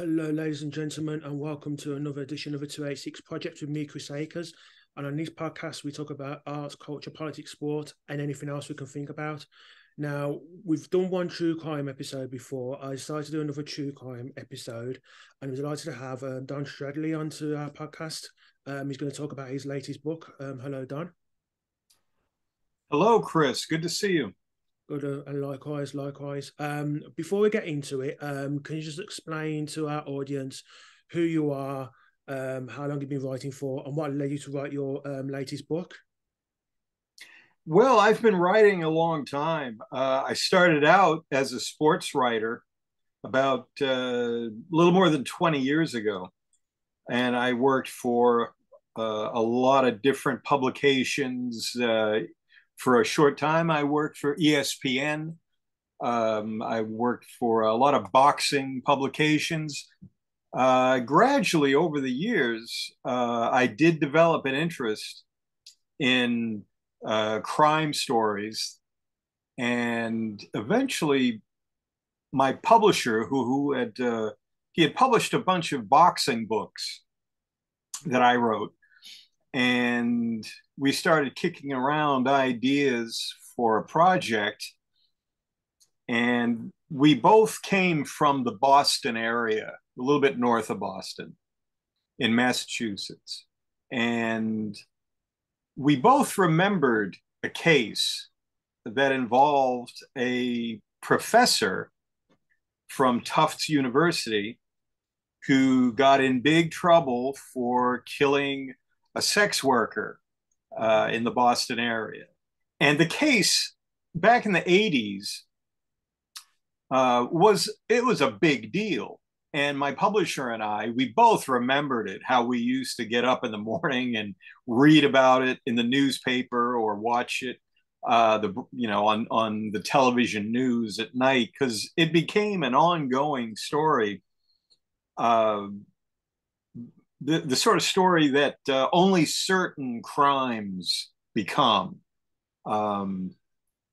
Hello, ladies and gentlemen, and welcome to another edition of the 286 Project with me, Chris Akers. And on this podcast, we talk about arts, culture, politics, sport, and anything else we can think about. Now, we've done one true crime episode before. I decided to do another true crime episode, and I'm delighted to have um, Don Stradley onto our podcast. Um, he's going to talk about his latest book. Um, hello, Don. Hello, Chris. Good to see you. Good, uh, and likewise, likewise. Um, before we get into it, um, can you just explain to our audience who you are, um, how long you've been writing for, and what led you to write your um, latest book? Well, I've been writing a long time. Uh, I started out as a sports writer about uh, a little more than 20 years ago. And I worked for uh, a lot of different publications uh, for a short time, I worked for ESPN. Um, I worked for a lot of boxing publications. Uh, gradually, over the years, uh, I did develop an interest in uh, crime stories. And eventually, my publisher, who, who had uh, he had published a bunch of boxing books that I wrote, and we started kicking around ideas for a project. And we both came from the Boston area, a little bit north of Boston in Massachusetts. And we both remembered a case that involved a professor from Tufts University who got in big trouble for killing a sex worker uh, in the Boston area. And the case back in the 80s uh, was it was a big deal. And my publisher and I, we both remembered it, how we used to get up in the morning and read about it in the newspaper or watch it uh, the you know on on the television news at night because it became an ongoing story uh, the, the sort of story that uh, only certain crimes become. Um,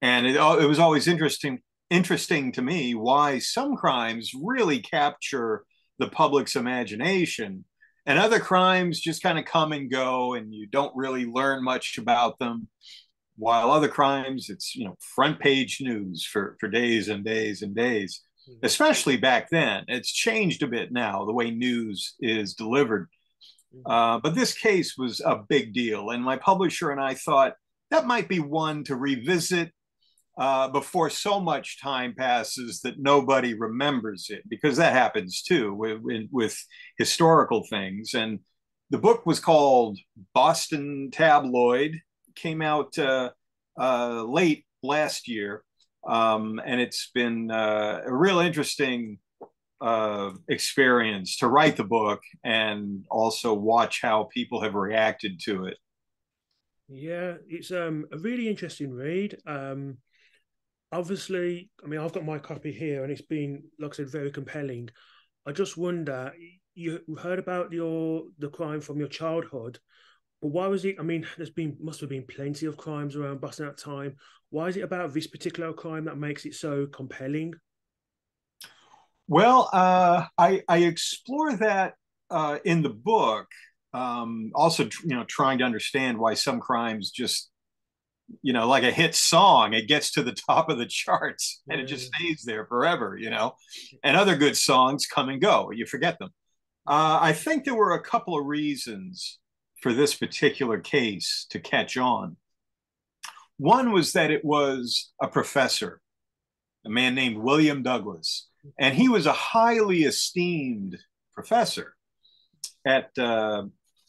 and it, it was always interesting interesting to me why some crimes really capture the public's imagination and other crimes just kind of come and go and you don't really learn much about them while other crimes it's you know front page news for for days and days and days hmm. especially back then it's changed a bit now the way news is delivered. Uh, but this case was a big deal. And my publisher and I thought that might be one to revisit uh, before so much time passes that nobody remembers it, because that happens too with, with historical things. And the book was called Boston Tabloid, came out uh, uh late last year. Um, and it's been uh, a real interesting uh, experience to write the book and also watch how people have reacted to it. Yeah, it's um, a really interesting read. Um, obviously, I mean, I've got my copy here, and it's been, like I said, very compelling. I just wonder, you heard about your the crime from your childhood, but why was it? I mean, there's been must have been plenty of crimes around Boston at that time. Why is it about this particular crime that makes it so compelling? Well, uh, I, I explore that uh, in the book. Um, also, you know, trying to understand why some crimes just, you know, like a hit song, it gets to the top of the charts and it just stays there forever, you know. And other good songs come and go; you forget them. Uh, I think there were a couple of reasons for this particular case to catch on. One was that it was a professor, a man named William Douglas, and he was a highly esteemed professor at uh,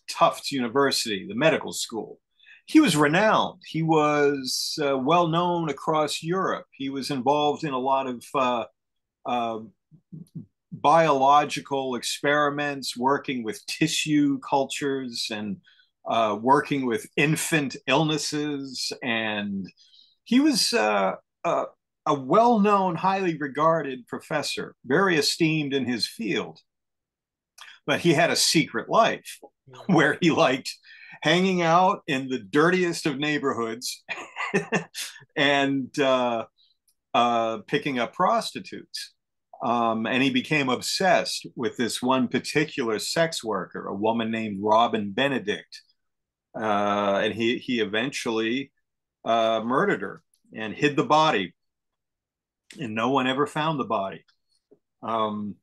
Tufts University, the medical school. He was renowned. He was uh, well known across Europe. He was involved in a lot of uh, uh biological experiments, working with tissue cultures and uh, working with infant illnesses. And he was uh, a well known, highly regarded professor, very esteemed in his field. But he had a secret life where he liked hanging out in the dirtiest of neighborhoods and uh, uh, picking up prostitutes. Um, and he became obsessed with this one particular sex worker, a woman named Robin Benedict. Uh, and he, he eventually uh, murdered her and hid the body. And no one ever found the body. Um,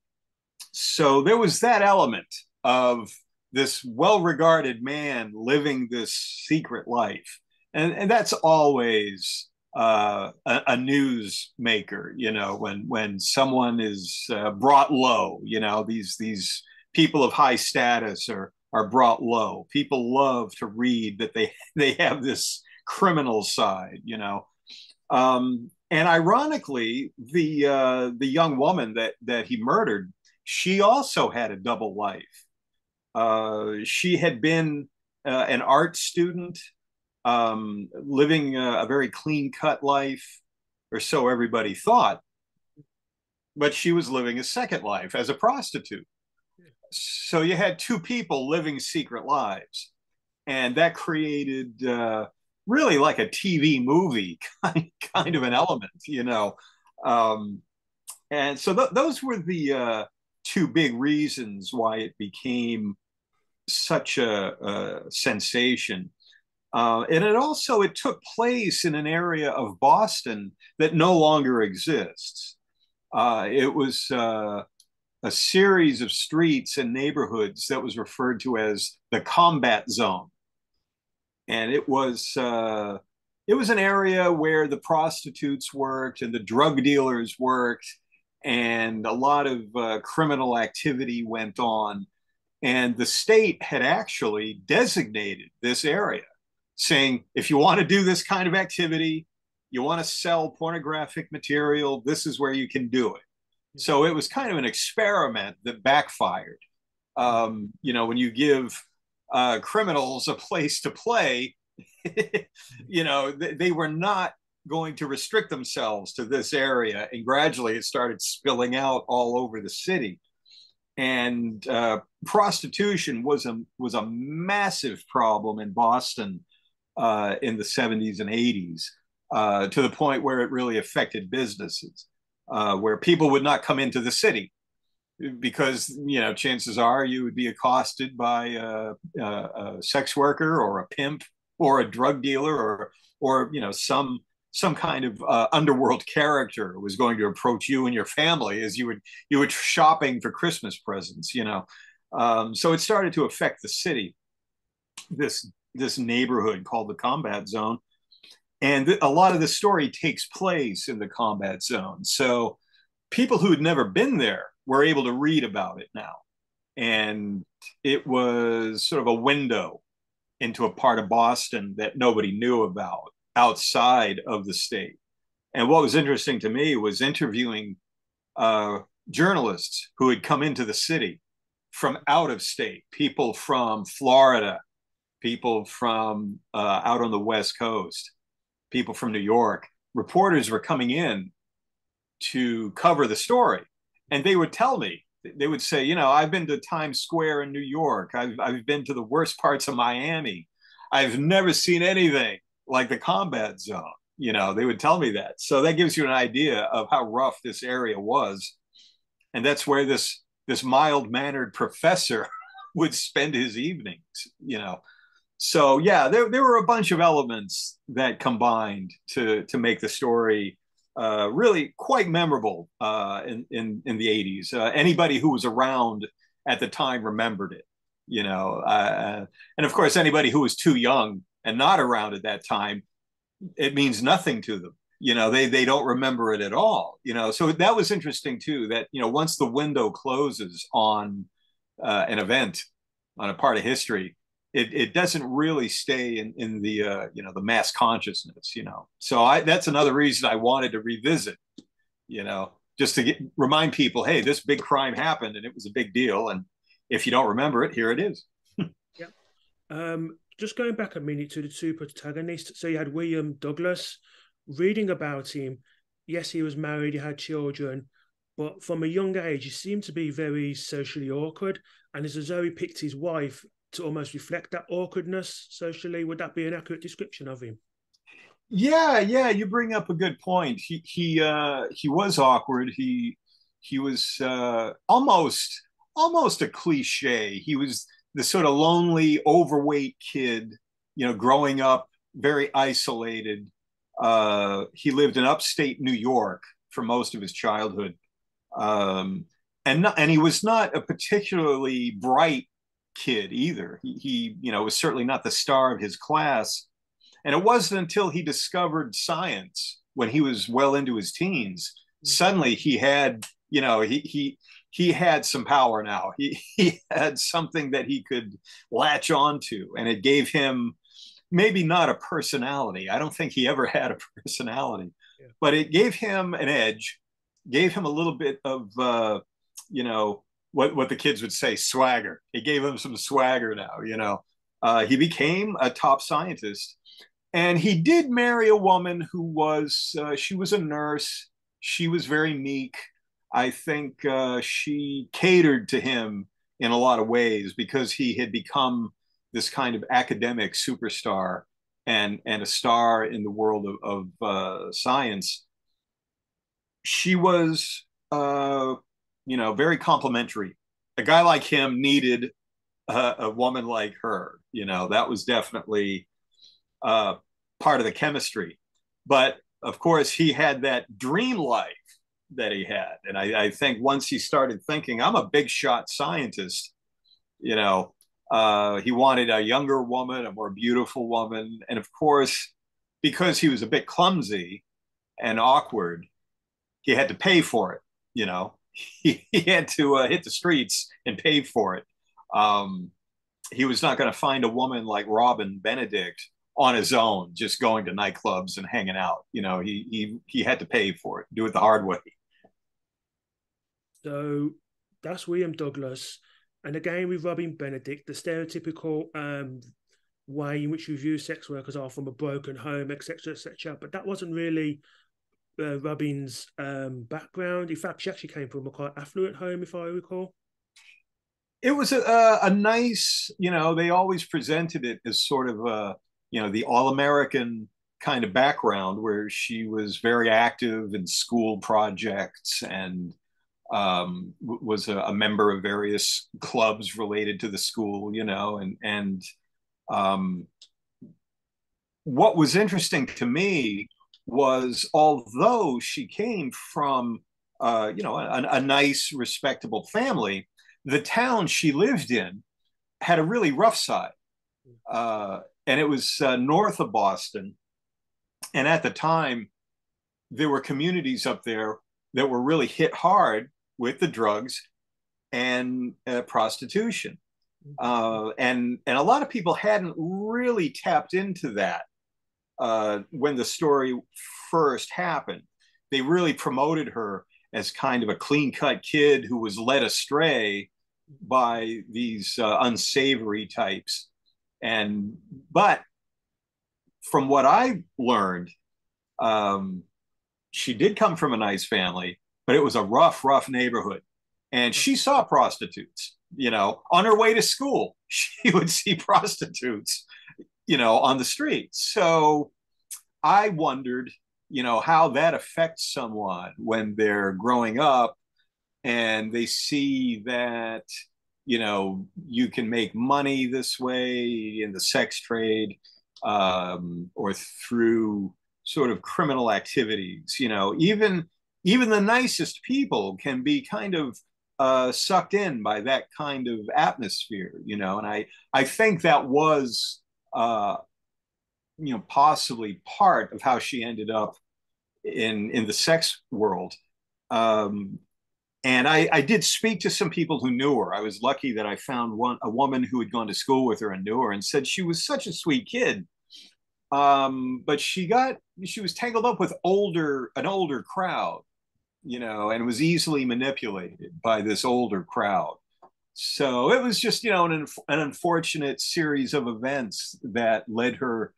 so there was that element of this well regarded man living this secret life. And, and that's always uh, a, a newsmaker, you know, when when someone is uh, brought low, you know, these these people of high status are are brought low. People love to read that they they have this criminal side, you know. Um, and ironically, the uh, the young woman that that he murdered, she also had a double life. Uh, she had been uh, an art student um, living a, a very clean cut life, or so everybody thought. But she was living a second life as a prostitute. So you had two people living secret lives. And that created uh, really like a TV movie kind, kind of an element, you know. Um, and so th- those were the uh, two big reasons why it became such a, a sensation. Uh, and it also it took place in an area of Boston that no longer exists. Uh, it was uh, a series of streets and neighborhoods that was referred to as the combat zone, and it was uh, it was an area where the prostitutes worked and the drug dealers worked, and a lot of uh, criminal activity went on. And the state had actually designated this area saying if you want to do this kind of activity, you want to sell pornographic material, this is where you can do it. So it was kind of an experiment that backfired. Um, you know, when you give uh, criminals a place to play, you know, they, they were not going to restrict themselves to this area. And gradually it started spilling out all over the city. And uh, prostitution was a, was a massive problem in Boston uh, in the 70s and 80s uh, to the point where it really affected businesses, uh, where people would not come into the city because you know chances are you would be accosted by a, a, a sex worker or a pimp or a drug dealer or or you know some some kind of uh, underworld character was going to approach you and your family as you would you were shopping for Christmas presents, you know. Um, so it started to affect the city. This this neighborhood called the combat zone and a lot of the story takes place in the combat zone so people who had never been there were able to read about it now. And it was sort of a window into a part of boston that nobody knew about outside of the state. And what was interesting to me was interviewing uh, journalists who had come into the city from out of state people from florida people from uh, out on the West Coast, people from New York. Reporters were coming in to cover the story, and they would tell me, they would say, you know, I've been to Times Square in New York. I've, I've been to the worst parts of Miami. I've never seen anything like the combat zone. You know, they would tell me that. So that gives you an idea of how rough this area was. And that's where this this mild mannered professor would spend his evenings, you know, so yeah, there there were a bunch of elements that combined to to make the story uh, really quite memorable uh, in, in in the '80s. Uh, anybody who was around at the time remembered it, you know, uh, and of course anybody who was too young and not around at that time, it means nothing to them. You know, they they don't remember it at all. You know, so that was interesting too. That you know, once the window closes on uh, an event, on a part of history, it, it doesn't really stay in, in the uh, you know the mass consciousness you know. So I that's another reason I wanted to revisit you know just to get, remind people hey this big crime happened and it was a big deal. And if you don't remember it here it is. Yeah um, just going back a minute to the two protagonists so you had William Douglas reading about him. Yes he was married he had children but from a young age he seemed to be very socially awkward. And as though he picked his wife to almost reflect that awkwardness socially. Would that be an accurate description of him? Yeah, yeah, you bring up a good point. He he uh, he was awkward. He he was uh, almost almost a cliche. He was the sort of lonely, overweight kid, you know, growing up very isolated. Uh, he lived in upstate New York for most of his childhood, um, and not, and he was not a particularly bright kid either. He, he, you know, was certainly not the star of his class. And it wasn't until he discovered science when he was well into his teens, mm-hmm. suddenly he had, you know, he he he had some power now. He he had something that he could latch onto, and it gave him maybe not a personality. I don't think he ever had a personality, yeah. but it gave him an edge, gave him a little bit of, uh, you know, what what the kids would say, swagger. It gave him some swagger now. You know, uh, he became a top scientist, and he did marry a woman who was uh, she was a nurse. She was very meek I think uh, she catered to him in a lot of ways because he had become this kind of academic superstar and and a star in the world of, of uh, science. She was, uh, you know, very complimentary. A guy like him needed a, a woman like her. You know, that was definitely uh, part of the chemistry. But of course, he had that dream life that he had. And I, I, think once he started thinking, I'm a big shot scientist, you know, uh, he wanted a younger woman, a more beautiful woman. And of course, because he was a bit clumsy and awkward, he had to pay for it, you know, he, had to uh, hit the streets and pay for it. Um, he was not going to find a woman like Robin Benedict on his own, just going to nightclubs and hanging out. You know, he he he had to pay for it, do it the hard way. So that's William Douglas. And again, with Robin Benedict, the stereotypical um, way in which we view sex workers are from a broken home, etc., etc. But that wasn't really uh, um, background. In fact, she actually came from a quite affluent home, if I recall. It was a, a nice, you know, they always presented it as sort of a, you know, the all American kind of background where she was very active in school projects and um, was a, a, member of various clubs related to the school, you know, and and um, what was interesting to me was although she came from uh, you know a, a, nice respectable family, the town she lived in had a really rough side, uh, and it was uh, north of Boston, and at the time there were communities up there that were really hit hard with the drugs and uh, prostitution. Uh, and and a lot of people hadn't really tapped into that uh, when the story first happened. They really promoted her as kind of a clean cut kid who was led astray by these uh, unsavory types. And but from what I learned, um, she did come from a nice family but it was a rough, rough neighborhood. And she saw prostitutes, you know, on her way to school. She would see prostitutes, you know, on the street. So I wondered, you know, how that affects someone when they're growing up and they see that, you know, you can make money this way in the sex trade um, or through sort of criminal activities, you know, even even the nicest people can be kind of uh, sucked in by that kind of atmosphere, you know. And I I think that was uh, you know possibly part of how she ended up in in the sex world. Um, and I, I did speak to some people who knew her. I was lucky that I found one a woman who had gone to school with her and knew her and said she was such a sweet kid. Um, but she got she was tangled up with older an older crowd you know, and was easily manipulated by this older crowd. So it was just, you know, an, an unfortunate series of events that led her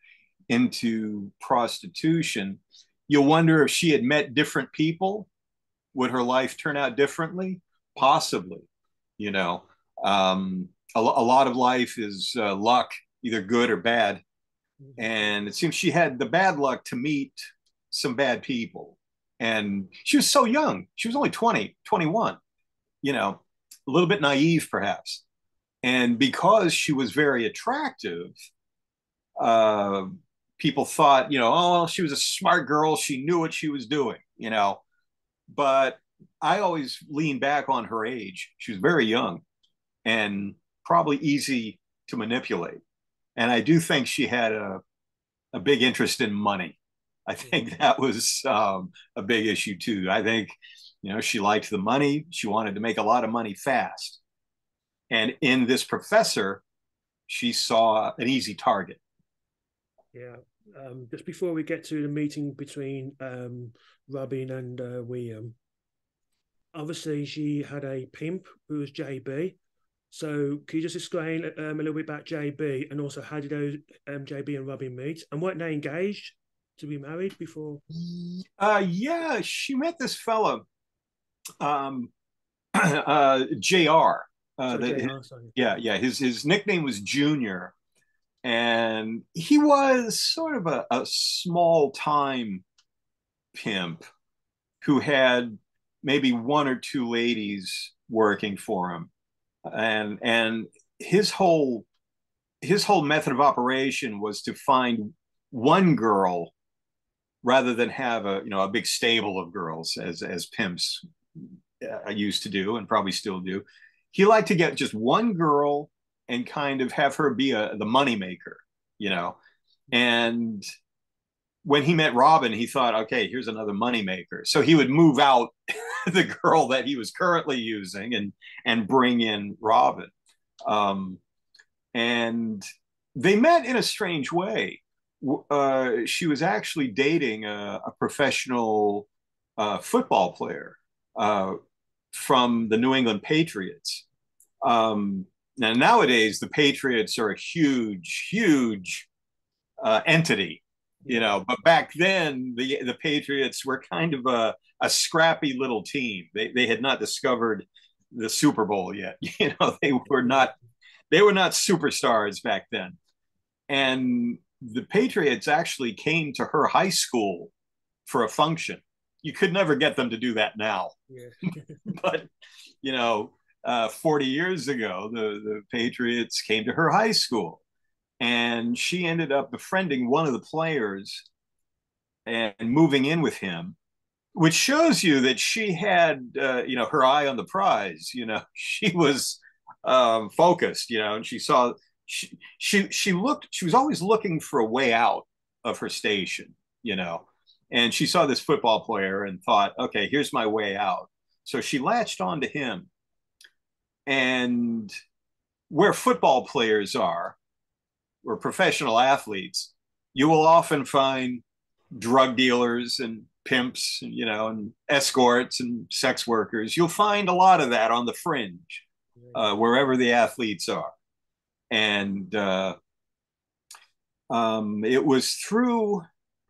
into prostitution. You'll wonder if she had met different people, would her life turn out differently? Possibly, you know. Um, a, a lot of life is uh, luck, either good or bad. Mm-hmm. And it seems she had the bad luck to meet some bad people And she was so young. She was only 20, 21, you know, a little bit naive perhaps. And because she was very attractive, uh, people thought, you know, oh, she was a smart girl. She knew what she was doing, you know. But I always lean back on her age. She was very young and probably easy to manipulate. And I do think she had a, a big interest in money. I think that was um, a big issue too. I think, you know, she liked the money. She wanted to make a lot of money fast. And in this professor, she saw an easy target. Yeah. Um, just before we get to the meeting between um, Robin and uh, William, obviously she had a pimp who was JB. So can you just explain um, a little bit about JB and also how did those um, JB and Robin meet? And weren't they engaged to be married before? Uh, yeah, she met this fellow, um, uh, Jr. Uh, the, yeah, yeah. His his nickname was Junior, and he was sort of a, a small time pimp who had maybe one or two ladies working for him, and and his whole his whole method of operation was to find one girl rather than have a you know a big stable of girls as as pimps uh, used to do and probably still do he liked to get just one girl and kind of have her be a the money maker, you know. And when he met Robin, he thought, okay, here's another money maker. So he would move out the girl that he was currently using and and bring in Robin. Um, and they met in a strange way. Uh, she was actually dating a, a professional uh, football player uh, from the New England Patriots. Um, now nowadays, the Patriots are a huge, huge uh, entity, you know. But back then, the the Patriots were kind of a, a scrappy little team. They they had not discovered the Super Bowl yet. You know, they were not they were not superstars back then. And the Patriots actually came to her high school for a function. You could never get them to do that now. Yeah. but you know, uh, 40 years ago, the, the Patriots came to her high school and she ended up befriending one of the players and moving in with him which shows you that she had uh, you know her eye on the prize you know she was um, focused you know and she saw she, she she looked she was always looking for a way out of her station you know and she saw this football player and thought okay here's my way out so she latched on to him and where football players are, or professional athletes, you will often find drug dealers and pimps, you know, and escorts and sex workers. You'll find a lot of that on the fringe, uh, wherever the athletes are. And uh, um, it was through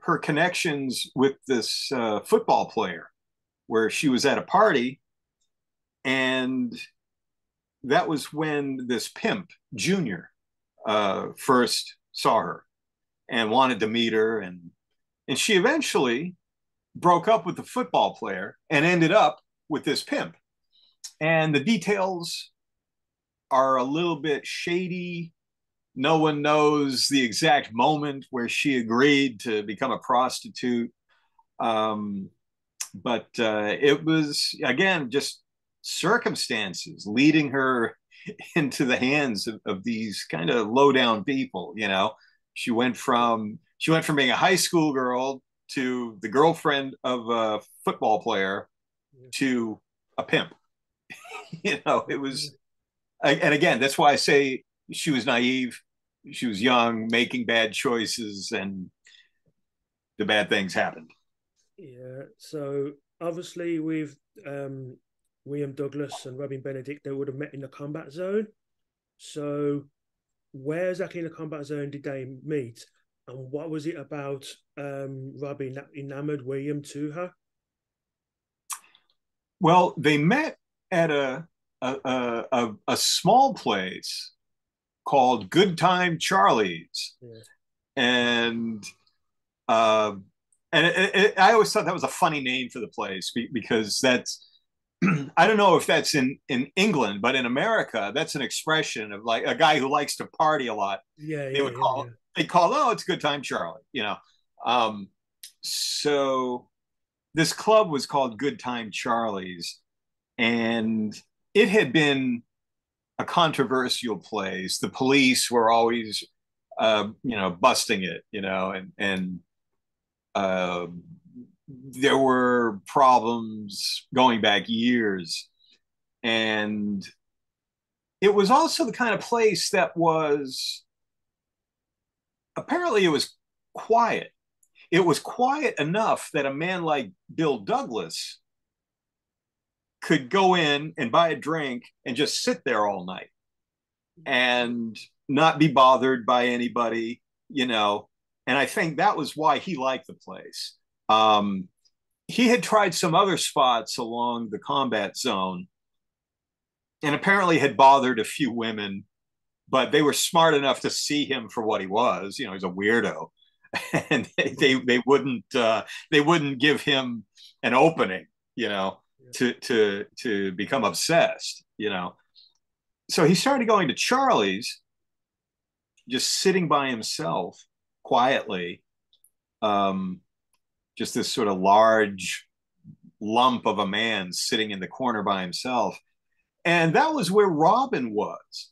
her connections with this uh, football player where she was at a party and that was when this pimp, Junior, uh, first saw her and wanted to meet her. And, and she eventually broke up with the football player and ended up with this pimp. And the details are a little bit shady. No one knows the exact moment where she agreed to become a prostitute. Um, but uh, it was, again, just circumstances leading her into the hands of, of these kind of low down people you know? She went from she went from being a high school girl to the girlfriend of a football player to a pimp. You know it was and again that's why i say she was naive she was young making bad choices and the bad things happened yeah so obviously with um William Douglas and Robin Benedict, they would have met in the combat zone. So, where exactly in the combat zone did they meet? And what was it about um, Robin that enamored William to her? Well, they met at a a, a, a small place called Good Time Charlie's, yeah. and uh, and it, it, I always thought that was a funny name for the place because that's I don't know if that's in in England, but in America, that's an expression of like a guy who likes to party a lot. Yeah, they would yeah, call yeah. they call oh it's good time Charlie, you know. Um, so this club was called Good Time Charlie's, and it had been a controversial place. The police were always, uh, you know, busting it, you know, and and uh, there were problems going back years, and it was also the kind of place that was apparently it was quiet. It was quiet enough that a man like Bill Douglas could go in and buy a drink and just sit there all night and not be bothered by anybody, you know. And I think that was why he liked the place. Um, he had tried some other spots along the combat zone and apparently had bothered a few women, but they were smart enough to see him for what he was. You know, he's a weirdo. And they, they, they wouldn't uh, they wouldn't give him an opening, you know to to to become obsessed you know? So he started going to charlie's just sitting by himself quietly um just this sort of large lump of a man sitting in the corner by himself. And that was where robin was.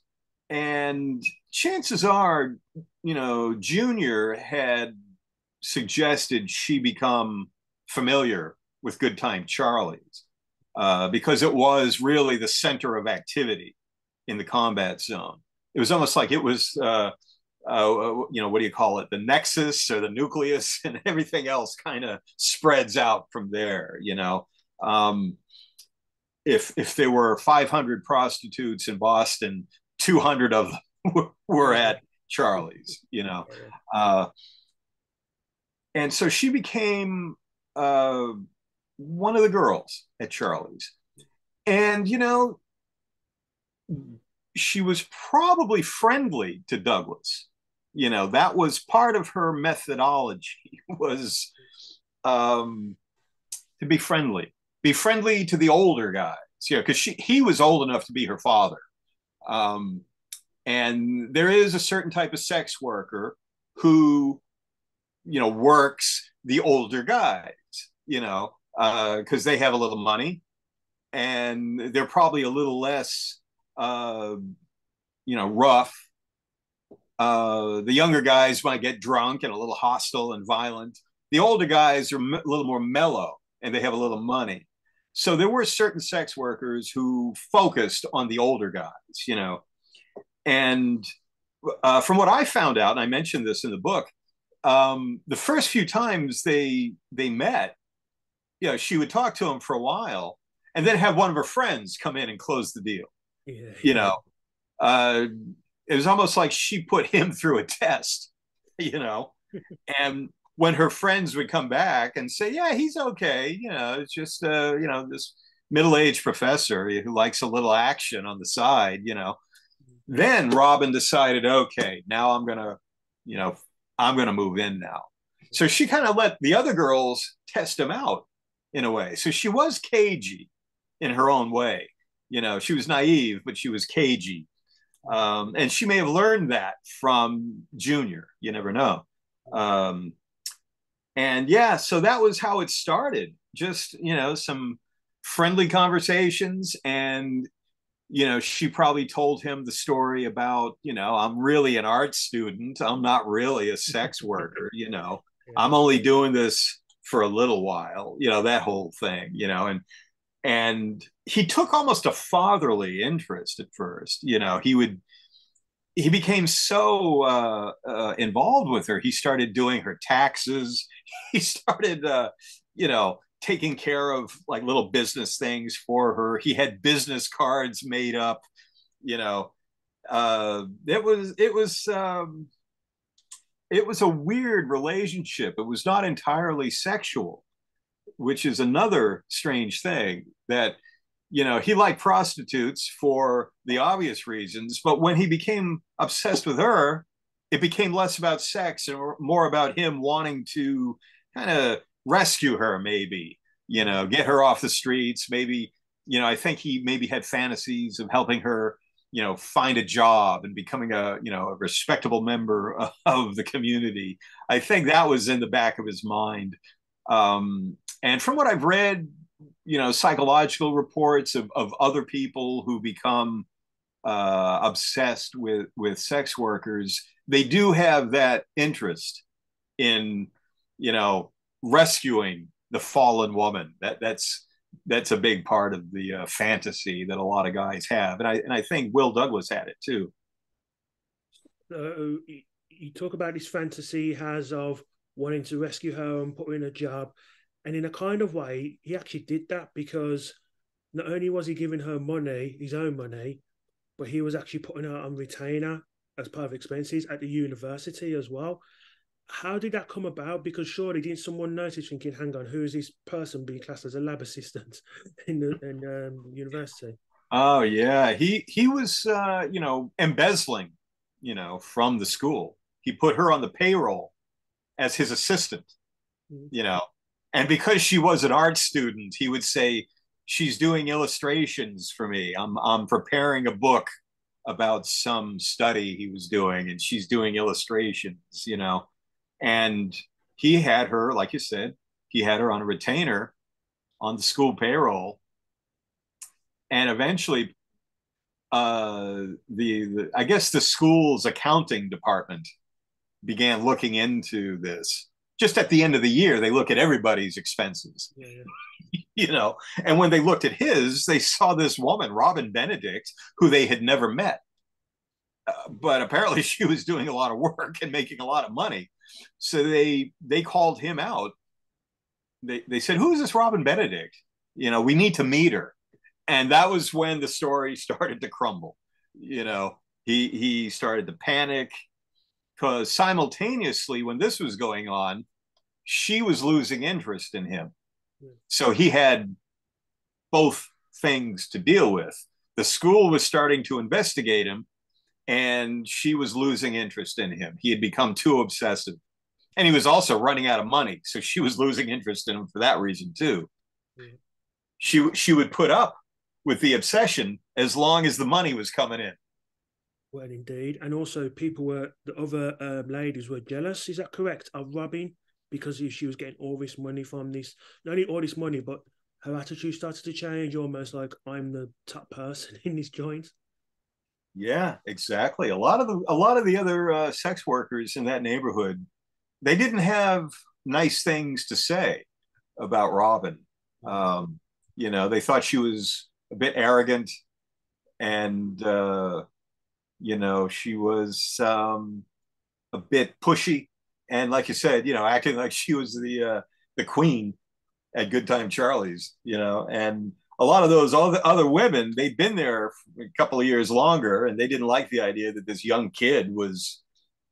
And chances are you know junior had suggested she become familiar with good time charlie's uh, because it was really the center of activity in the combat zone. It was almost like it was, uh, uh, you know, what do you call it? The nexus or the nucleus, and everything else kind of spreads out from there. You know, um, if if there were 500 prostitutes in Boston, 200 of them were at Charlie's. You know, uh, and so she became uh, one of the girls at Charlie's. And, you know, she was probably friendly to Douglas. You know, that was part of her methodology was um, to be friendly, be friendly to the older guys, you know, because she he was old enough to be her father. Um, and there is a certain type of sex worker who, you know, works the older guys, you know, because uh, they have a little money and they're probably a little less, uh, you know, rough. Uh, the younger guys might get drunk and a little hostile and violent. The older guys are a little more mellow and they have a little money. So there were certain sex workers who focused on the older guys, you know. And uh, from what I found out, and I mentioned this in the book, um, the first few times they they met, you know, she would talk to him for a while and then have one of her friends come in and close the deal. Yeah, you know, uh, it was almost like she put him through a test, you know, and when her friends would come back and say, yeah, he's okay. You know, it's just, uh, you know, this middle-aged professor who likes a little action on the side, you know, then Robin decided, okay, now I'm going to, you know, I'm going to move in now. So she kind of let the other girls test him out in a way. So she was cagey in her own way. You know, she was naive, but she was cagey. Um, and she may have learned that from Junior. You never know. Um, and yeah, so that was how it started. Just, you know, some friendly conversations. And, you know, she probably told him the story about, you know, I'm really an art student. I'm not really a sex worker, you know, I'm only doing this for a little while, you know, that whole thing, you know, and and he took almost a fatherly interest at first, you know, he would he became so uh, uh, involved with her. He started doing her taxes. He started, uh, you know, taking care of like little business things for her. He had business cards made up. You know, uh, it was it was um, it was a weird relationship. It was not entirely sexual, which is another strange thing that you know he liked prostitutes for the obvious reasons but when he became obsessed with her it became less about sex and more about him wanting to kind of rescue her, maybe, you know, get her off the streets. Maybe, you know, I think he maybe had fantasies of helping her, you know, find a job and becoming a, you know, a respectable member of the community. I think that was in the back of his mind. Um, and from what I've read, you know, psychological reports of, of other people who become uh, obsessed with with sex workers, they do have that interest in, you know, rescuing the fallen woman. That that's that's a big part of the uh, fantasy that a lot of guys have, and I and I think Will Douglas had it too. So you talk about this fantasy he has of wanting to rescue her and put her in a job, and in a kind of way, he actually did that because not only was he giving her money, his own money, but he was actually putting her on retainer as part of expenses at the university as well how did that come about? Because surely didn't someone notice thinking, hang on, who is this person being classed as a lab assistant in the in um, university? Oh yeah, he he was uh, you know embezzling, you know, from the school. He put her on the payroll as his assistant, mm-hmm. you know, and because she was an art student, he would say, "She's doing illustrations for me. I'm I'm preparing a book." about some study he was doing and she's doing illustrations you know and he had her, like you said, he had her on a retainer on the school payroll. And eventually, uh, the, the I guess the school's accounting department began looking into this. Just at the end of the year, they look at everybody's expenses. Yeah, yeah. you know, and when they looked at his, they saw this woman, Robin Benedict, who they had never met. Uh, but apparently she was doing a lot of work and making a lot of money. So they they called him out. They they said, "Who is this Robin Benedict? You know, we need to meet her." And that was when the story started to crumble. You know, he he started to panic because simultaneously when this was going on, she was losing interest in him. So he had both things to deal with. The school was starting to investigate him, and she was losing interest in him. He had become too obsessive. And he was also running out of money. So she was losing interest in him for that reason too. Mm-hmm. She she would put up with the obsession as long as the money was coming in. Well, indeed, and also people were the other um, ladies were jealous. Is that correct? Of Robin because she was getting all this money from this, not only all this money, but her attitude started to change, almost like I'm the top person in this joint. Yeah, exactly. A lot of the a lot of the other uh, sex workers in that neighborhood, they didn't have nice things to say about Robin. Um, you know, they thought she was a bit arrogant, and uh, you know, she was um, a bit pushy, and like you said, you know, acting like she was the uh, the queen at Good Time Charlie's. You know, and a lot of those other, other women, they'd been there a couple of years longer and they didn't like the idea that this young kid was,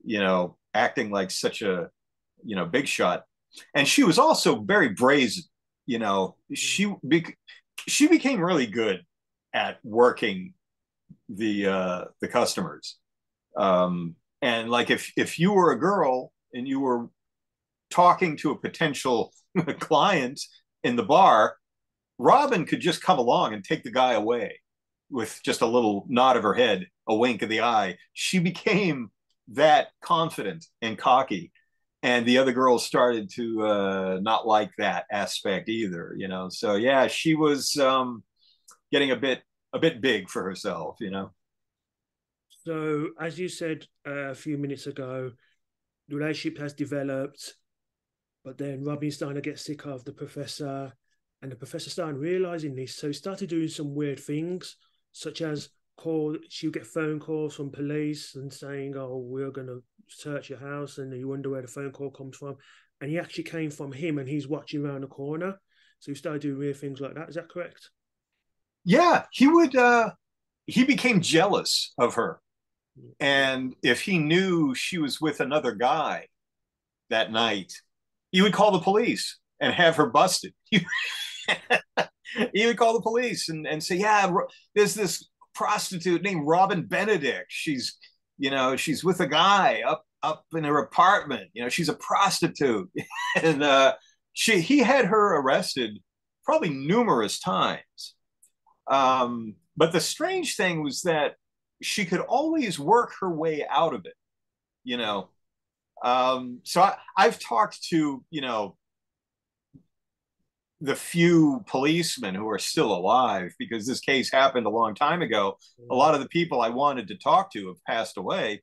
you know, acting like such a, you know, big shot. And she was also very brazen, you know, she, be, she became really good at working the, uh, the customers. Um, and like if, if you were a girl and you were talking to a potential client in the bar, Robin could just come along and take the guy away with just a little nod of her head, a wink of the eye. She became that confident and cocky. And the other girls started to uh, not like that aspect either, you know. So yeah, she was um, getting a bit a bit big for herself, you know. So as you said uh, a few minutes ago, the relationship has developed, but then Robin Steiner gets sick of the professor and the professor started realizing this, so he started doing some weird things, such as call. She'll get phone calls from police and saying, "Oh, we're going to search your house," and you wonder where the phone call comes from. And he actually came from him, and he's watching around the corner. So he started doing weird things like that. Is that correct? Yeah, he would. uh He became jealous of her, and if he knew she was with another guy that night, he would call the police and have her busted. he would call the police and, and say, yeah, there's this prostitute named Robin Benedict. She's, you know, she's with a guy up up in her apartment. You know, she's a prostitute. and uh, she he had her arrested probably numerous times. Um, but the strange thing was that she could always work her way out of it, you know. Um, so I, I've talked to, you know, the few policemen who are still alive because this case happened a long time ago. A lot of the people I wanted to talk to have passed away.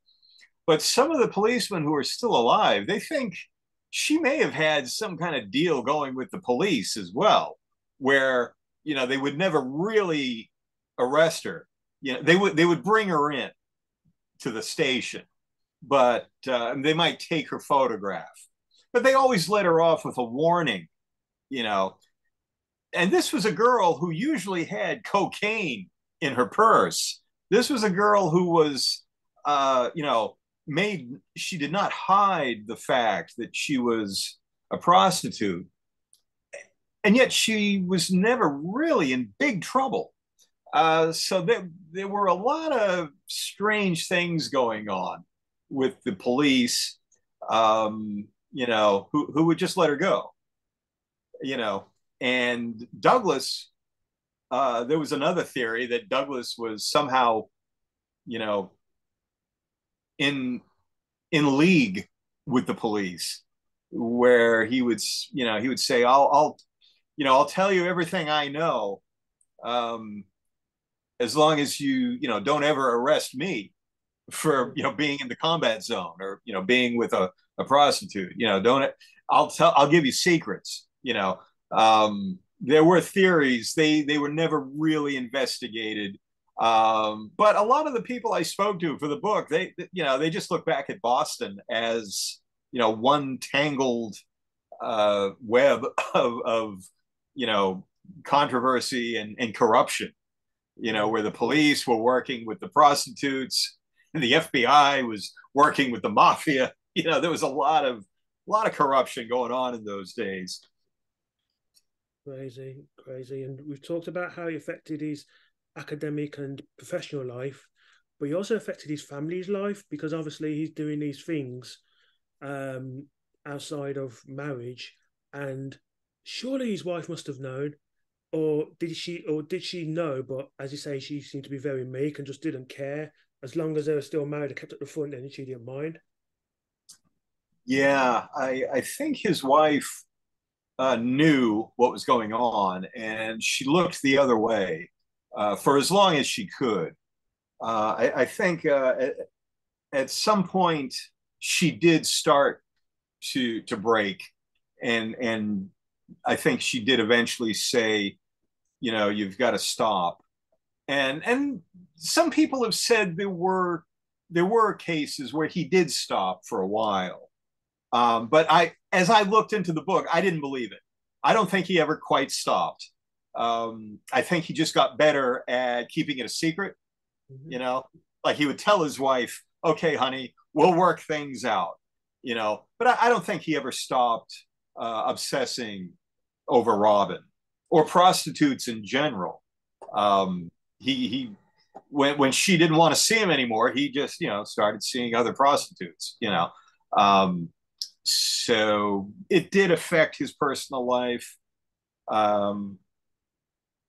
But some of the policemen who are still alive, they think she may have had some kind of deal going with the police as well, where you know they would never really arrest her. You know, they would they would bring her in to the station, but uh, they might take her photograph, but they always let her off with a warning. You know, and this was a girl who usually had cocaine in her purse. This was a girl who was, uh, you know, made she did not hide the fact that she was a prostitute. And yet she was never really in big trouble. Uh, so there, there were a lot of strange things going on with the police um, you know who, who would just let her go you know and douglas uh, there was another theory that douglas was somehow you know in in league with the police where he would you know he would say i'll i'll you know i'll tell you everything i know um as long as you you know don't ever arrest me for you know being in the combat zone or you know being with a, a prostitute you know don't i'll tell i'll give you secrets you know um there were theories they they were never really investigated um, but a lot of the people I spoke to for the book, they, you know, they just look back at Boston as, you know, one tangled uh, web of, of, you know, controversy and, and corruption, you know, where the police were working with the prostitutes and the FBI was working with the mafia. You know, there was a lot of, a lot of corruption going on in those days. Crazy, crazy. And we've talked about how he affected his academic and professional life, but he also affected his family's life because obviously he's doing these things um, outside of marriage, and surely his wife must have known, or did she, or did she know? But as you say, she seemed to be very meek and just didn't care. As long as they were still married, kept at the front, and she didn't mind. Yeah, I I think his wife uh, knew what was going on, and she looked the other way uh, for as long as she could. Uh, I, I, think uh, at, at, some point she did start to to break, and and I think she did eventually say, you know, you've got to stop. And and some people have said there were there were cases where he did stop for a while. Um, but I, as I looked into the book, I didn't believe it. I don't think he ever quite stopped. Um, I think he just got better at keeping it a secret. Mm-hmm. You know, like he would tell his wife, "Okay, honey, we'll work things out." You know, but I, I don't think he ever stopped uh, obsessing over Robin or prostitutes in general. Um, he he when when she didn't want to see him anymore, he just you know started seeing other prostitutes. You know, um, so it did affect his personal life. Um,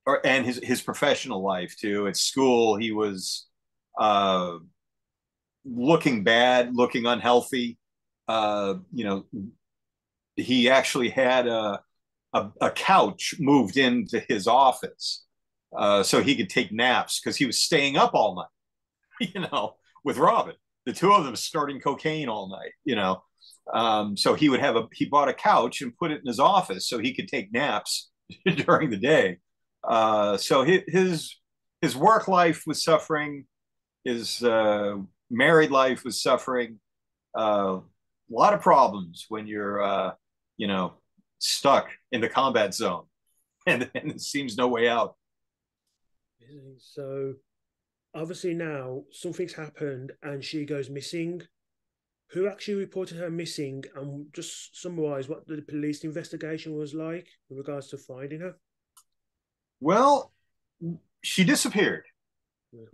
or and his his professional life too. At school, he was uh, looking bad, looking unhealthy. Uh, you know, he actually had a, a, a couch moved into his office uh, so he could take naps because he was staying up all night. You know, with Robin, the two of them starting cocaine all night. You know, um, so he would have a he bought a couch and put it in his office so he could take naps during the day. Uh, so his his work life was suffering, his uh, married life was suffering. Uh, a lot of problems when you're, uh, you know, stuck in the combat zone, and, and it seems no way out. So, obviously now something's happened and she goes missing. Who actually reported her missing, and just summarize what the police investigation was like in regards to finding her? Well, she disappeared. Yeah.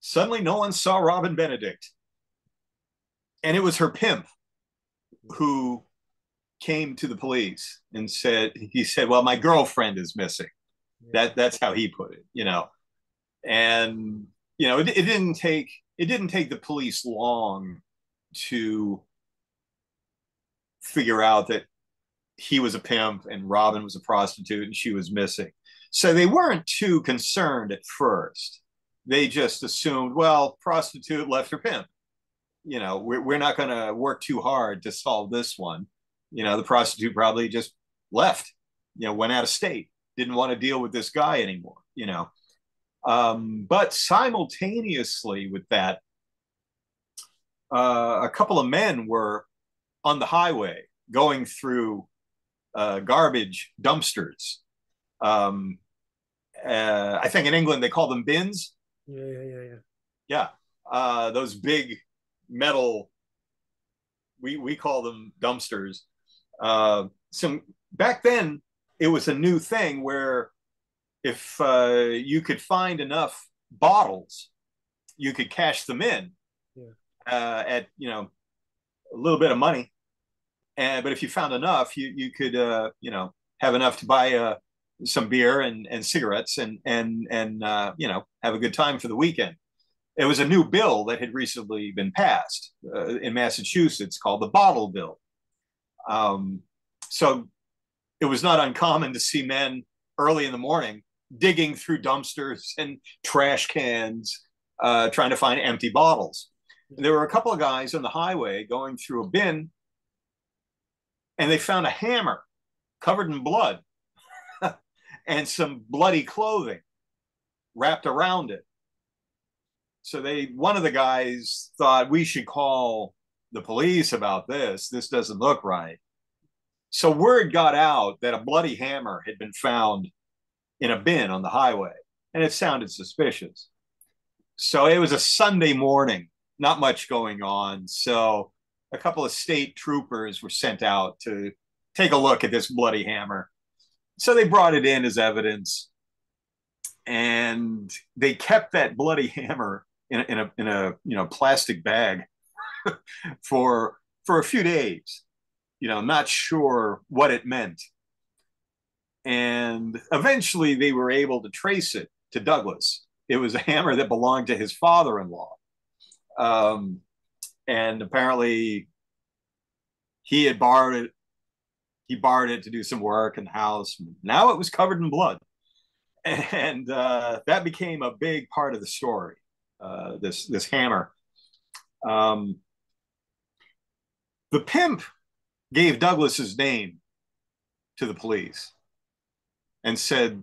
Suddenly, no one saw Robin Benedict. And it was her pimp who came to the police and said he said, "Well, my girlfriend is missing." Yeah. That that's how he put it, you know. And you know, it, it didn't take it didn't take the police long to figure out that he was a pimp and Robin was a prostitute and she was missing. So they weren't too concerned at first. They just assumed, well, prostitute left her pimp. You know, we're, we're not going to work too hard to solve this one. You know, the prostitute probably just left, you know, went out of state, didn't want to deal with this guy anymore, you know. Um, but simultaneously with that, uh, a couple of men were on the highway going through uh, garbage dumpsters. Um, uh, I think in England they call them bins. Yeah, yeah, yeah, yeah. Yeah, uh, those big metal. We we call them dumpsters. Uh, some back then it was a new thing where if uh, you could find enough bottles, you could cash them in yeah. Uh, at you know a little bit of money. And but if you found enough, you you could uh, you know have enough to buy uh, some beer and, and cigarettes and and and uh, you know have a good time for the weekend. It was a new bill that had recently been passed uh, in Massachusetts called the Bottle Bill. Um, so it was not uncommon to see men early in the morning digging through dumpsters and trash cans, uh, trying to find empty bottles. There were a couple of guys on the highway going through a bin, and they found a hammer covered in blood and some bloody clothing wrapped around it. So they, one of the guys thought we should call the police about this. This doesn't look right. So word got out that a bloody hammer had been found in a bin on the highway, and it sounded suspicious. So it was a Sunday morning, not much going on. So a couple of state troopers were sent out to take a look at this bloody hammer. So they brought it in as evidence, and they kept that bloody hammer in a, in a, in a you know plastic bag for for a few days. You know, not sure what it meant and eventually they were able to trace it to Douglas. It was a hammer that belonged to his father in law. Um, and apparently he had borrowed it. He borrowed it to do some work in the house. Now it was covered in blood. And uh, that became a big part of the story. Uh, this this hammer. Um, the pimp gave Douglas's name to the police and said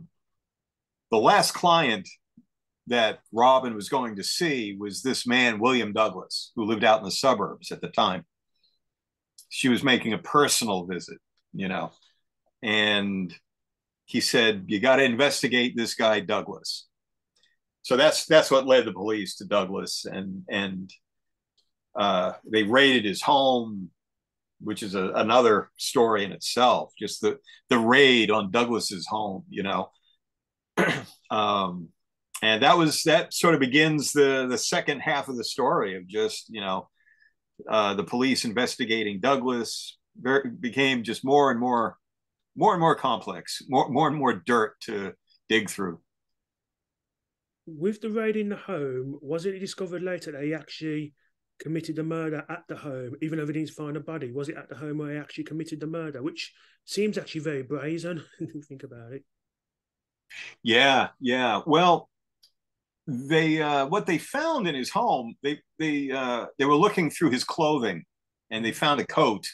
the last client that Robin was going to see was this man, William Douglas, who lived out in the suburbs at the time. She was making a personal visit, you know, and he said, You got to investigate this guy, Douglas. So that's that's what led the police to Douglas, and and uh, they raided his home which is a, another story in itself. Just the the raid on Douglas's home, you know, um, and that was that sort of begins the the second half of the story of just you know uh, the police investigating Douglas very, became just more and more more and more complex, more more and more dirt to dig through. With the raid in the home, was it discovered later that he actually committed the murder at the home, even though they didn't find a body? Was it at the home where he actually committed the murder? Which seems actually very brazen if you think about it. Yeah, yeah. Well, they uh, what they found in his home, they they uh, they were looking through his clothing, and they found a coat,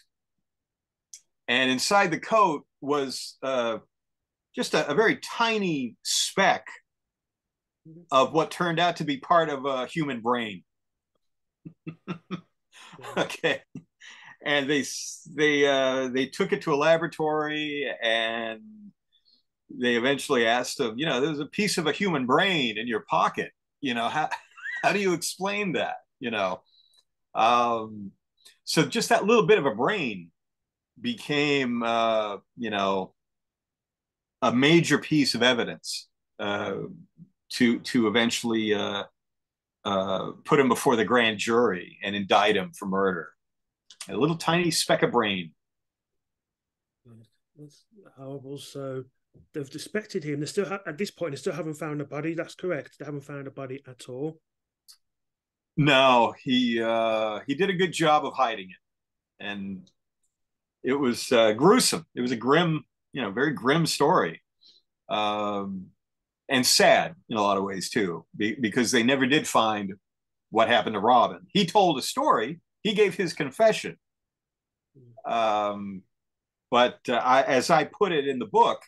and inside the coat was uh, just a, a very tiny speck of what turned out to be part of a human brain. okay and they they uh, they took it to a laboratory and they eventually asked him you know there's a piece of a human brain in your pocket you know how how do you explain that you know um, so just that little bit of a brain became uh, you know a major piece of evidence uh, to to eventually uh, uh, put him before the grand jury and indict him for murder. A little tiny speck of brain. That's horrible. So they've suspected him. They still ha- at this point they still haven't found a body. That's correct. They haven't found a body at all. No, he uh, he did a good job of hiding it, and it was uh, gruesome. It was a grim, you know, very grim story, um, and sad in a lot of ways too, be- because they never did find what happened to Robin. He told a story. He gave his confession. Um, but uh, I, as I put it in the book,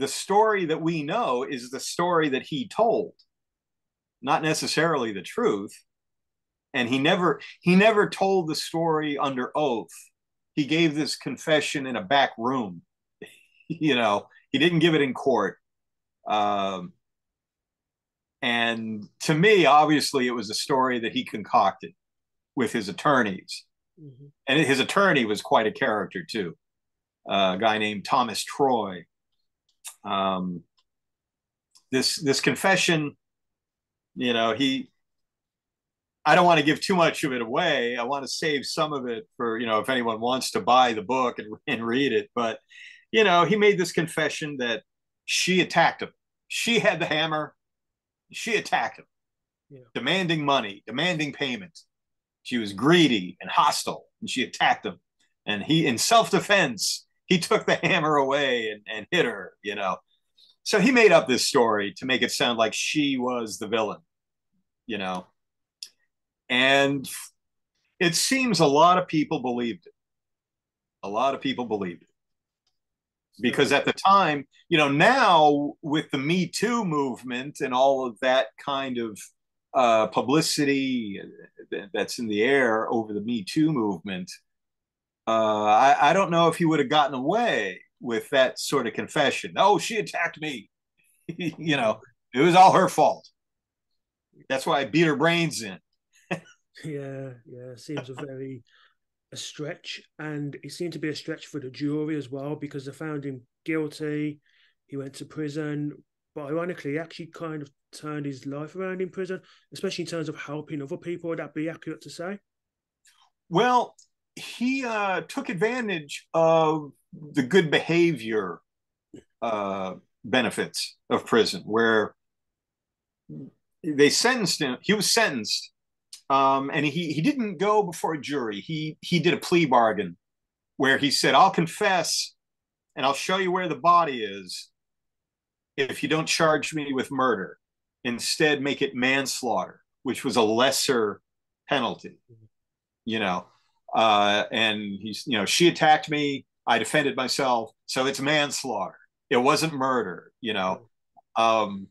the story that we know is the story that he told, not necessarily the truth. And he never he never told the story under oath. He gave this confession in a back room. you know, he didn't give it in court. Um, and to me, obviously, it was a story that he concocted with his attorneys. Mm-hmm. And his attorney was quite a character, too. Uh, a guy named Thomas Troy. Um, this this confession, you know, he. I don't want to give too much of it away. I want to save some of it for you know if anyone wants to buy the book and, and read it. But you know, he made this confession that she attacked him. She had the hammer she attacked him, yeah. demanding money, demanding payment. She was greedy and hostile, and she attacked him. And he, in self defense, he took the hammer away and, and hit her, you know. So he made up this story to make it sound like she was the villain, you know. And it seems a lot of people believed it. A lot of people believed it because at the time, you know, now with the Me Too movement and all of that kind of uh, publicity that's in the air over the Me Too movement, uh, I, I don't know if he would have gotten away with that sort of confession. Oh, she attacked me. you know, it was all her fault. That's why I beat her brains in. yeah, yeah, seems a very a stretch, and it seemed to be a stretch for the jury as well because they found him guilty. He went to prison, but ironically, he actually kind of turned his life around in prison, especially in terms of helping other people. Would that be accurate to say? Well, he uh, took advantage of the good behavior uh, benefits of prison, where they sentenced him. He was sentenced um, and he he didn't go before a jury. He he did a plea bargain where he said, "I'll confess, and I'll show you where the body is. If you don't charge me with murder, instead make it manslaughter, which was a lesser penalty." You know, uh, and he's you know she attacked me. I defended myself, so it's manslaughter. It wasn't murder. You know. Um,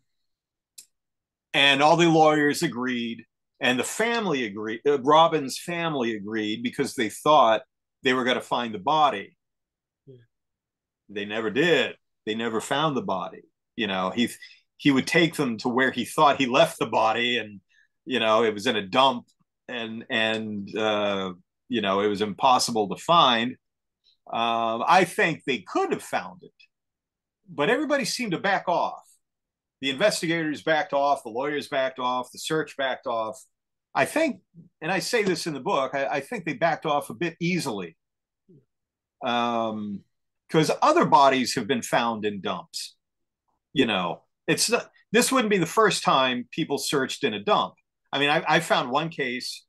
and all the lawyers agreed and the family agreed uh, robin's family agreed because they thought they were going to find the body yeah. they never did they never found the body you know he he would take them to where he thought he left the body and you know it was in a dump and and uh, you know it was impossible to find uh, i think they could have found it but everybody seemed to back off the investigators backed off, the lawyers backed off, the search backed off. I think, and I say this in the book, I, I think they backed off a bit easily. Um, because other bodies have been found in dumps. You know, it's this wouldn't be the first time people searched in a dump. I mean, I, I found one case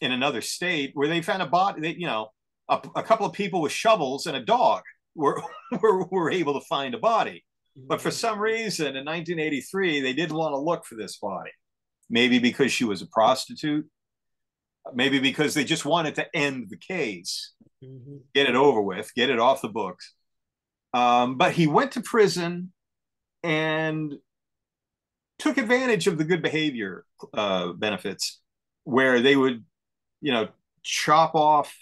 in another state where they found a body, they, you know, a, a couple of people with shovels and a dog were, were, were able to find a body. But for some reason in 1983, they didn't want to look for this body. Maybe because she was a prostitute, maybe because they just wanted to end the case, mm-hmm. get it over with, get it off the books. Um, but he went to prison and took advantage of the good behavior uh, benefits where they would, you know, chop off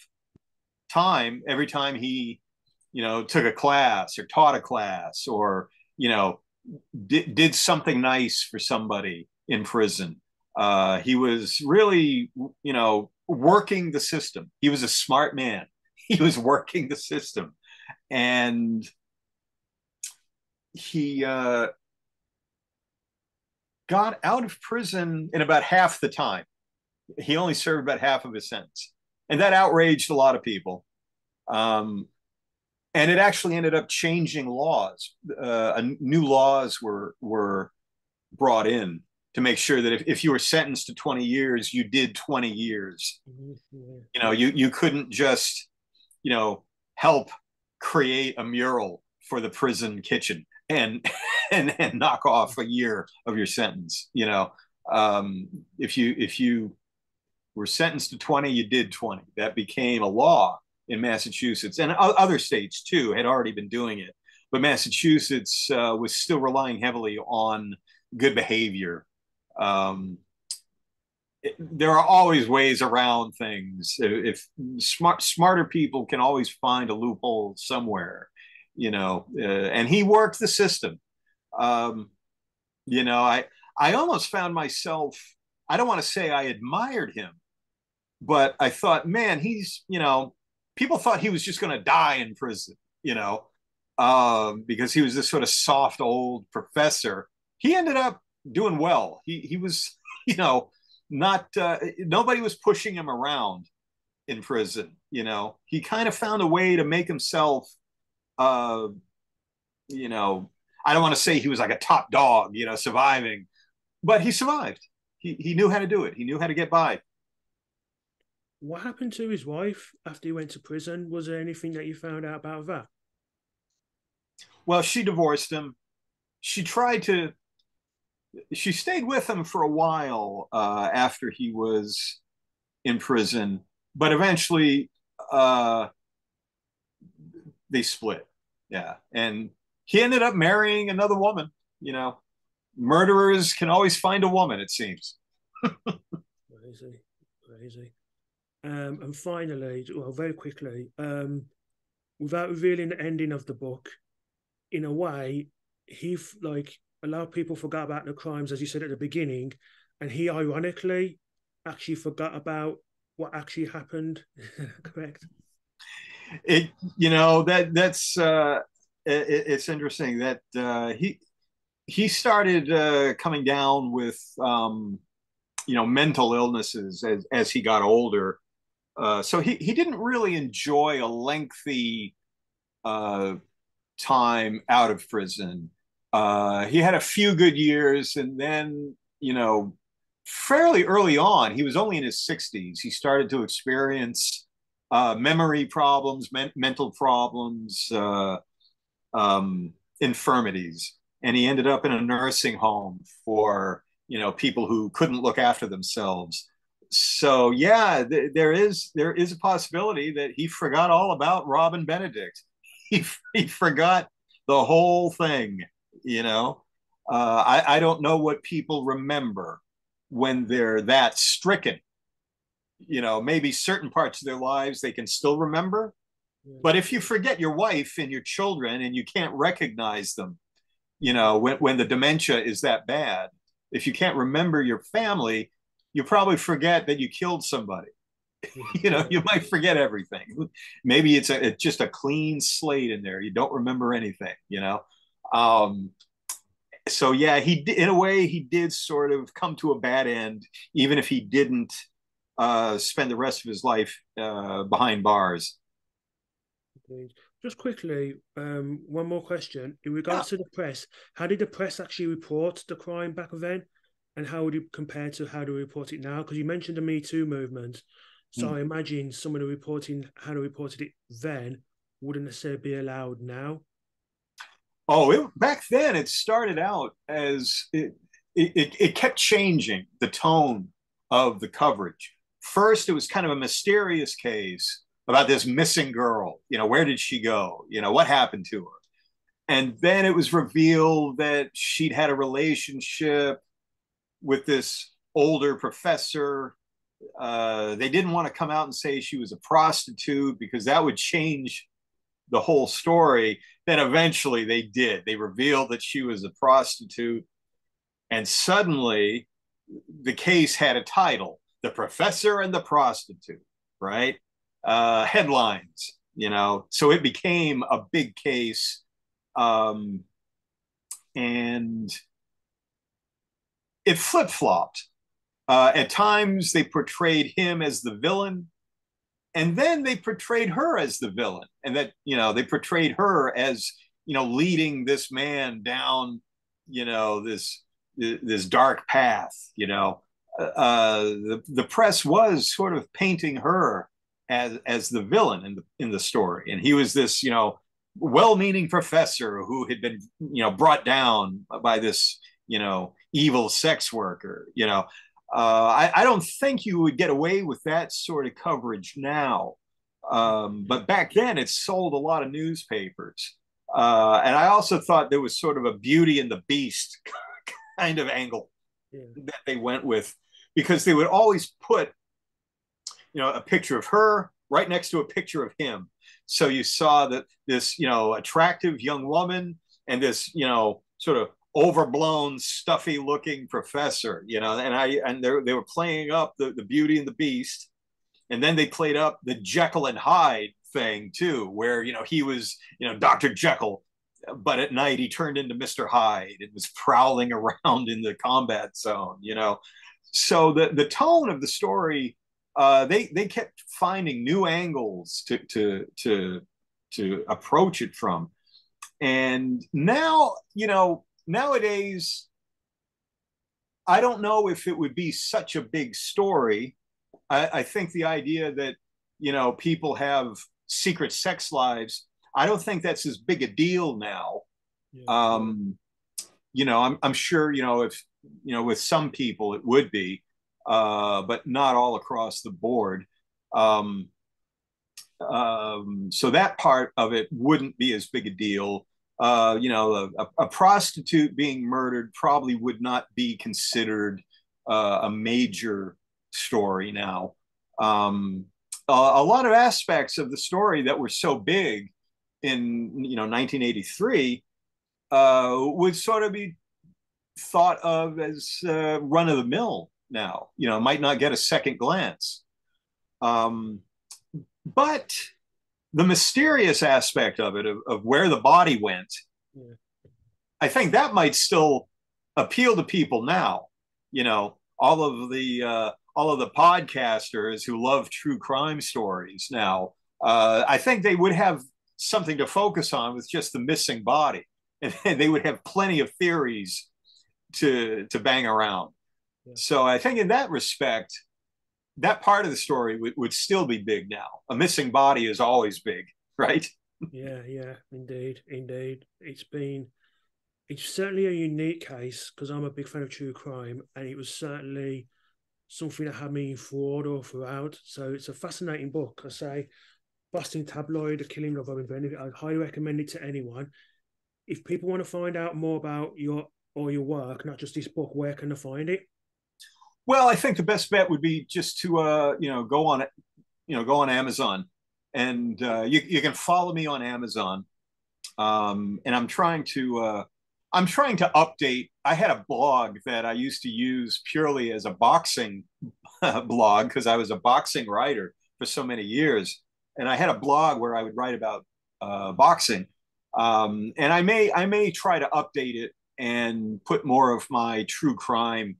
time every time he, you know, took a class or taught a class or you know, did, did something nice for somebody in prison. Uh, he was really, you know, working the system. He was a smart man. He was working the system, and he uh, got out of prison in about half the time. He only served about half of his sentence, and that outraged a lot of people. Um, and it actually ended up changing laws. Uh, new laws were were brought in to make sure that if, if you were sentenced to 20 years, you did 20 years. You know, you you couldn't just, you know, help create a mural for the prison kitchen and and and knock off a year of your sentence. You know, um, if you if you were sentenced to 20, you did 20. That became a law in Massachusetts and other states too had already been doing it. But Massachusetts uh, was still relying heavily on good behavior. Um, there are always ways around things. If smart, smarter people can always find a loophole somewhere, you know. Uh, and he worked the system. Um, you know, I I almost found myself. I don't want to say I admired him, but I thought, man, he's you know people thought he was just going to die in prison, you know, um, because he was this sort of soft old professor. He ended up doing well. He he was, you know, not uh, nobody was pushing him around in prison. You know, he kind of found a way to make himself, uh, you know, I don't want to say he was like a top dog, you know, surviving, but he survived. He he knew how to do it. He knew how to get by what happened to his wife after he went to prison? Was there anything that you found out about that? Well, she divorced him. She tried to. She stayed with him for a while uh, after he was in prison, but eventually uh, they split. Yeah, and he ended up marrying another woman. You know, murderers can always find a woman. It seems. crazy, crazy. Um, and finally, well, very quickly, um, without revealing the ending of the book, in a way, he like a lot of people forgot about the crimes, as you said at the beginning, and he ironically actually forgot about what actually happened. Correct. It, you know, that that's uh, it, it's interesting that uh, he he started uh, coming down with um, you know mental illnesses as as he got older uh, so he, he didn't really enjoy a lengthy uh, time out of prison. Uh, he had a few good years, and then, you know, fairly early on, he was only in his 60s, he started to experience uh, memory problems, men- mental problems, uh, um, infirmities. And he ended up in a nursing home for, you know, people who couldn't look after themselves so yeah, th- there is there is a possibility that he forgot all about Robin Benedict. He he forgot the whole thing. You know, uh, I I don't know what people remember when they're that stricken. You know, maybe certain parts of their lives they can still remember, but if you forget your wife and your children and you can't recognize them, you know, when when the dementia is that bad, if you can't remember your family, you probably forget that you killed somebody. you know, you might forget everything. Maybe it's a it's just a clean slate in there. You don't remember anything. You know. Um, so yeah, he in a way he did sort of come to a bad end, even if he didn't uh, spend the rest of his life uh, behind bars. Just quickly, um, one more question in regards yeah. to the press. How did the press actually report the crime back then? And how would you compare to how to report it now? Because you mentioned the Me Too movement. So mm. I imagine some of the reporting, how to reported it then, wouldn't necessarily be allowed now. Oh, it, back then it started out as it, it, it kept changing the tone of the coverage. First, it was kind of a mysterious case about this missing girl. You know, where did she go? You know, what happened to her? And then it was revealed that she'd had a relationship with this older professor. Uh, they didn't want to come out and say she was a prostitute because that would change the whole story. Then eventually they did. They revealed that she was a prostitute. And suddenly the case had a title The Professor and the Prostitute, right? Uh, headlines, you know. So it became a big case. Um, and it flip flopped. Uh, at times, they portrayed him as the villain, and then they portrayed her as the villain, and that you know they portrayed her as you know leading this man down you know this this dark path you know uh, the the press was sort of painting her as as the villain in the in the story, and he was this you know well-meaning professor who had been you know brought down by this you know evil sex worker. You know, uh, I, I don't think you would get away with that sort of coverage now, um, but back then it sold a lot of newspapers. Uh, and I also thought there was sort of a Beauty and the Beast kind of angle yeah. that they went with because they would always put you know a picture of her right next to a picture of him so you saw that this you know attractive young woman and this you know sort of overblown stuffy looking professor you know and i and they, were playing up the, the beauty and the beast and then they played up the jekyll and hyde thing too where you know he was you know dr jekyll but at night he turned into mr hyde and was prowling around in the combat zone you know. So the the tone of the story uh, they they kept finding new angles to to to to approach it from. And now you know nowadays i don't know if it would be such a big story i, I think the idea that you know people have secret sex lives i don't think that's as big a deal now yeah. um you know I'm, I'm sure you know if you know, with some people it would be, uh, but not all across the board. Um, um, so that part of it wouldn't be as big a deal. Uh, you know, a, a, prostitute being murdered probably would not be considered uh, a major story now. Um, a, a, lot of aspects of the story that were so big in you know 1983 uh, would sort of be thought of as uh, run of the mill now. You know, might not get a second glance. Um, but the mysterious aspect of it, of, of where the body went, yeah. I think that might still appeal to people now. You know, all of the uh, all of the podcasters who love true crime stories now. Uh, I think they would have something to focus on with just the missing body, and they would have plenty of theories to to bang around. Yeah. So I think in that respect, that part of the story would, would still be big now. A missing body is always big, right? yeah, yeah, indeed, indeed. It's been it's certainly a unique case because I'm a big fan of true crime, and it was certainly something that had me enthralled all throughout. So it's a fascinating book. I say, Boston Tabloid, The Killing of Benedict. I'd highly recommend it to anyone. If people want to find out more about your or your work, not just this book, where can they find it? Well, I think the best bet would be just to uh, you know go on you know go on Amazon, and uh, you you can follow me on Amazon, um, and I'm trying to uh, I'm trying to update. I had a blog that I used to use purely as a boxing blog because I was a boxing writer for so many years, and I had a blog where I would write about uh, boxing. Um, and I may I may try to update it and put more of my true crime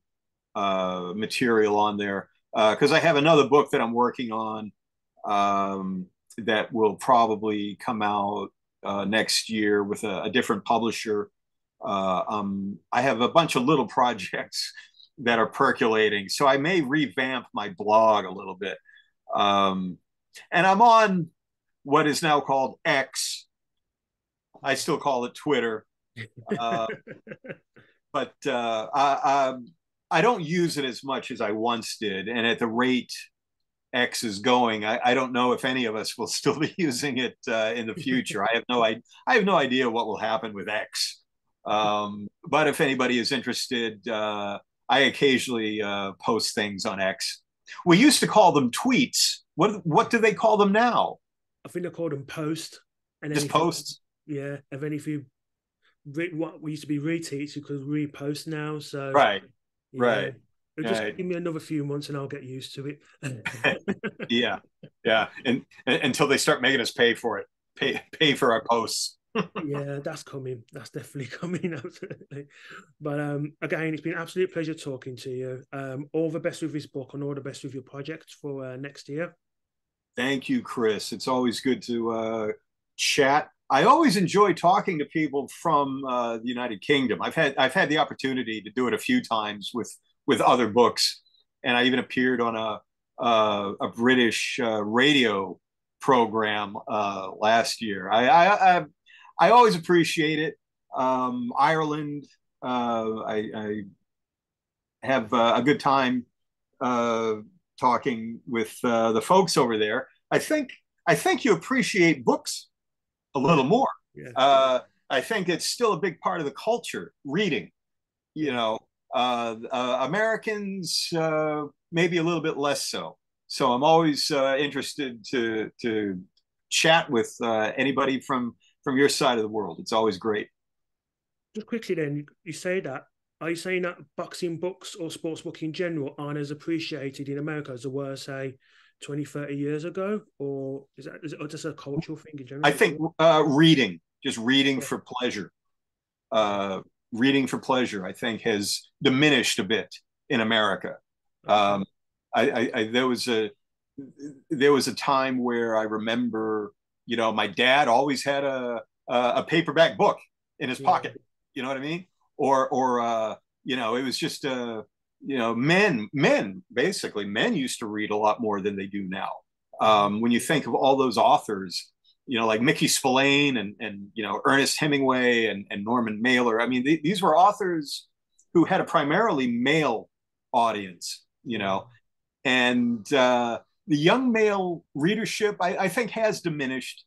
uh, material on there because uh, I have another book that I'm working on um, that will probably come out uh, next year with a, a different publisher. Uh, um, I have a bunch of little projects that are percolating, so I may revamp my blog a little bit. Um, and I'm on what is now called X. I still call it Twitter uh, but uh, I, I, don't use it as much as I once did, and at the rate X is going, I, I don't know if any of us will still be using it uh, in the future. I have no I, I have no idea what will happen with X. Um, but if anybody is interested, uh, I occasionally uh, post things on X. We used to call them tweets. What what do they call them now? I think they call them post. And Just posts. Yeah, and then if you re- what we used to be retweets because repost now. So right. Right. It'll just right. give me another few months and I'll get used to it. yeah, yeah, and, and, until they start making us pay for it, pay pay for our posts. yeah, that's coming. That's definitely coming. Absolutely. But um, again, it's been an absolute pleasure talking to you. Um, all the best with this book and all the best with your project for uh, next year. Thank you, Chris. It's always good to uh, chat. I always enjoy talking to people from uh, the United Kingdom. I've had I've had the opportunity to do it a few times with with other books, and I even appeared on a uh, a British uh, radio program uh, last year. I, I, I I always appreciate it. Um, Ireland, uh, I, I, have uh, a good time talking with the folks over there. I think I think you appreciate books a little more. Yeah. Uh, I think it's still a big part of the culture. Reading, you know, uh, Americans uh maybe a little bit less so. So I'm always interested to to chat with anybody from from your side of the world. It's always great. Just quickly, then you say that. Are you saying that boxing books or sports book in general aren't as appreciated in America as they were, say, 20, 30 years ago? Or is that is it just a cultural thing in general? I think uh, reading, just reading for pleasure, uh, reading for pleasure, I think has diminished a bit in America. Um, I, I, I, there was a there was a time where I remember you know, my dad always had a a, paperback book in his yeah. pocket. You know what I mean? Or or uh, you know, it was just uh, you know, men men basically men used to read a lot more than they do now. Um, when you think of all those authors, you know, like Mickey Spillane and and you know Ernest Hemingway and and Norman Mailer. I mean, th- these were authors who had a primarily male audience. You know, and uh, the young male readership, I, I think, has diminished.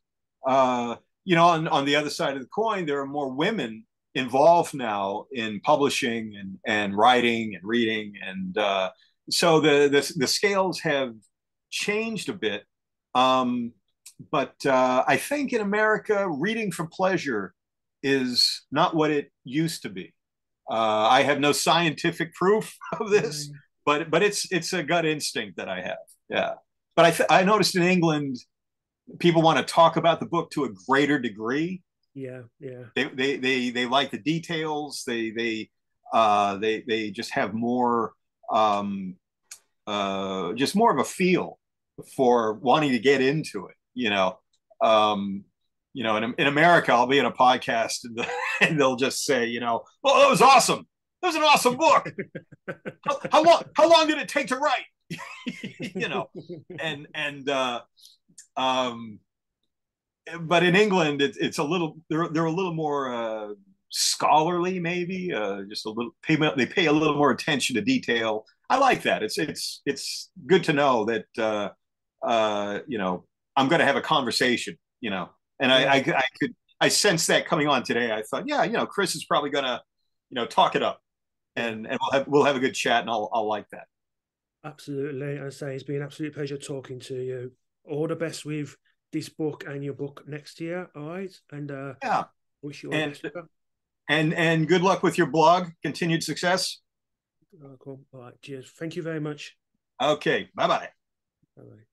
Uh, you know, on, on the other side of the coin, there are more women involved now in publishing and, and writing and reading. And uh, so the, the, the, scales have changed a bit. Um, but uh, I think in America, reading for pleasure is not what it used to be. Uh, I have no scientific proof of this, but but it's it's a gut instinct that I have. Yeah. But I, th- I noticed in England, people want to talk about the book to a greater degree. Yeah, yeah. They they they, they like the details. They they uh, they they just have more um, uh, just more of a feel for wanting to get into it. You know, um, you know, in, in America, I'll be in a podcast and, the, and they'll just say, you know, well, that was awesome. That was an awesome book. how, how long? How long did it take to write? you know, and and uh, um, but in England, it, it's a little they're they're a little more uh, scholarly, maybe uh, just a little pay, they pay a little more attention to detail. I like that. It's it's it's good to know that uh, uh, you know I'm going to have a conversation. You know, and I, I I could I sense that coming on today. I thought, yeah, you know, Chris is probably going to you know talk it up, and and we'll have we'll have a good chat, and I'll I'll like that. Absolutely. I say it's been an absolute pleasure talking to you. All the best with this book and your book next year. All right. And uh yeah. Wish you all and, the best. And and good luck with your blog. Continued success. Oh, cool. All right. Cheers. Thank you very much. Okay. Bye bye. Bye bye.